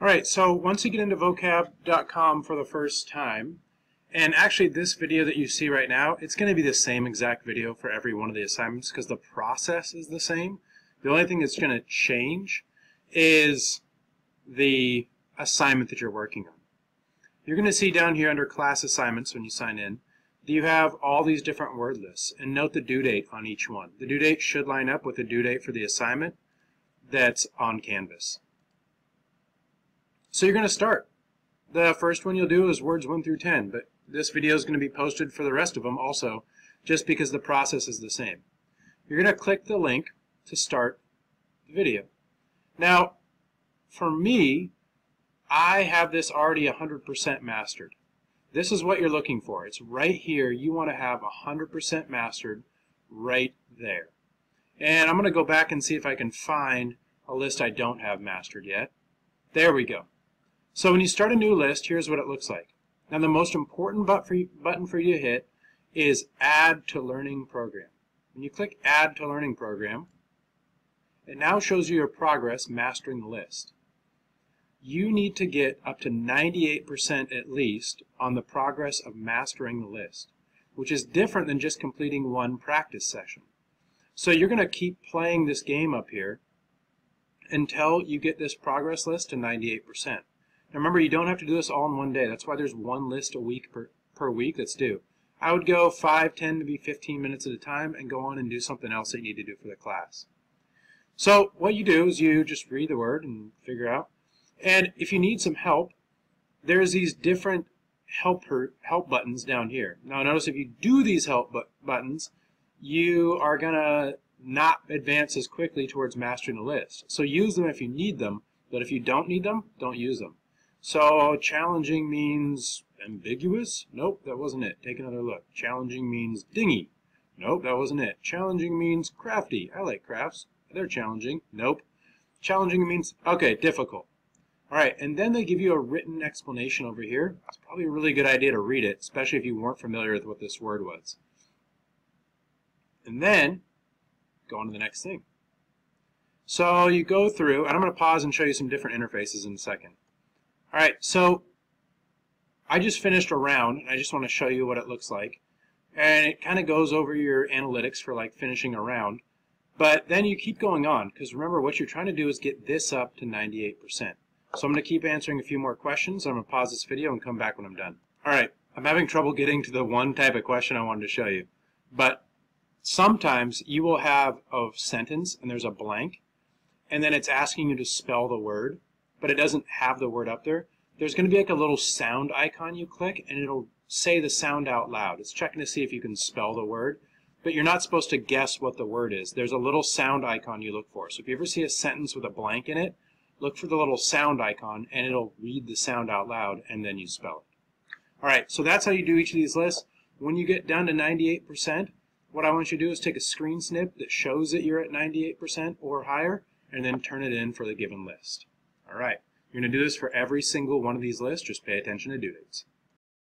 All right, so once you get into vocab.com for the first time, and actually this video that you see right now, it's going to be the same exact video for every one of the assignments because the process is the same. The only thing that's going to change is the assignment that you're working on. You're going to see down here under class assignments when you sign in that you have all these different word lists and note the due date on each one. The due date should line up with the due date for the assignment that's on Canvas. So you're going to start. The first one you'll do is words 1 through 10, but this video is going to be posted for the rest of them also, just because the process is the same. You're going to click the link to start the video. Now, for me, I have this already 100% mastered. This is what you're looking for. It's right here. You want to have 100% mastered right there. And I'm going to go back and see if I can find a list I don't have mastered yet. There we go. So when you start a new list, here's what it looks like. Now the most important button for you to hit is Add to Learning Program. When you click Add to Learning Program, it now shows you your progress mastering the list. You need to get up to 98% at least on the progress of mastering the list, which is different than just completing one practice session. So you're going to keep playing this game up here until you get this progress list to 98%. Now remember, you don't have to do this all in one day. That's why there's one list a week per, per week that's due. I would go 5, 10, maybe 15 minutes at a time and go on and do something else that you need to do for the class. So what you do is you just read the word and figure out. And if you need some help, there's these different help help buttons down here. Now notice if you do these help buttons, you are going to not advance as quickly towards mastering the list. So use them if you need them, but if you don't need them, don't use them. So challenging means ambiguous? Nope, that wasn't it. Take another look. Challenging means dingy. Nope, that wasn't it. Challenging means crafty. I like crafts. They're challenging. Nope. Challenging means, okay, difficult. All right, and then they give you a written explanation over here. It's probably a really good idea to read it, especially if you weren't familiar with what this word was. And then, go on to the next thing. So you go through, and I'm going to pause and show you some different interfaces in a second. All right, so I just finished a round, and I just want to show you what it looks like. And it kind of goes over your analytics for like finishing a round. But then you keep going on, because remember what you're trying to do is get this up to 98%. So I'm going to keep answering a few more questions. I'm going to pause this video and come back when I'm done. All right, I'm having trouble getting to the one type of question I wanted to show you. But sometimes you will have a sentence and there's a blank, and then it's asking you to spell the word but it doesn't have the word up there, there's going to be like a little sound icon you click and it'll say the sound out loud. It's checking to see if you can spell the word, but you're not supposed to guess what the word is. There's a little sound icon you look for. So if you ever see a sentence with a blank in it, look for the little sound icon and it'll read the sound out loud and then you spell it. All right, so that's how you do each of these lists. When you get down to 98%, what I want you to do is take a screen snip that shows that you're at 98% or higher and then turn it in for the given list. All right, you're going to do this for every single one of these lists. Just pay attention to due dates.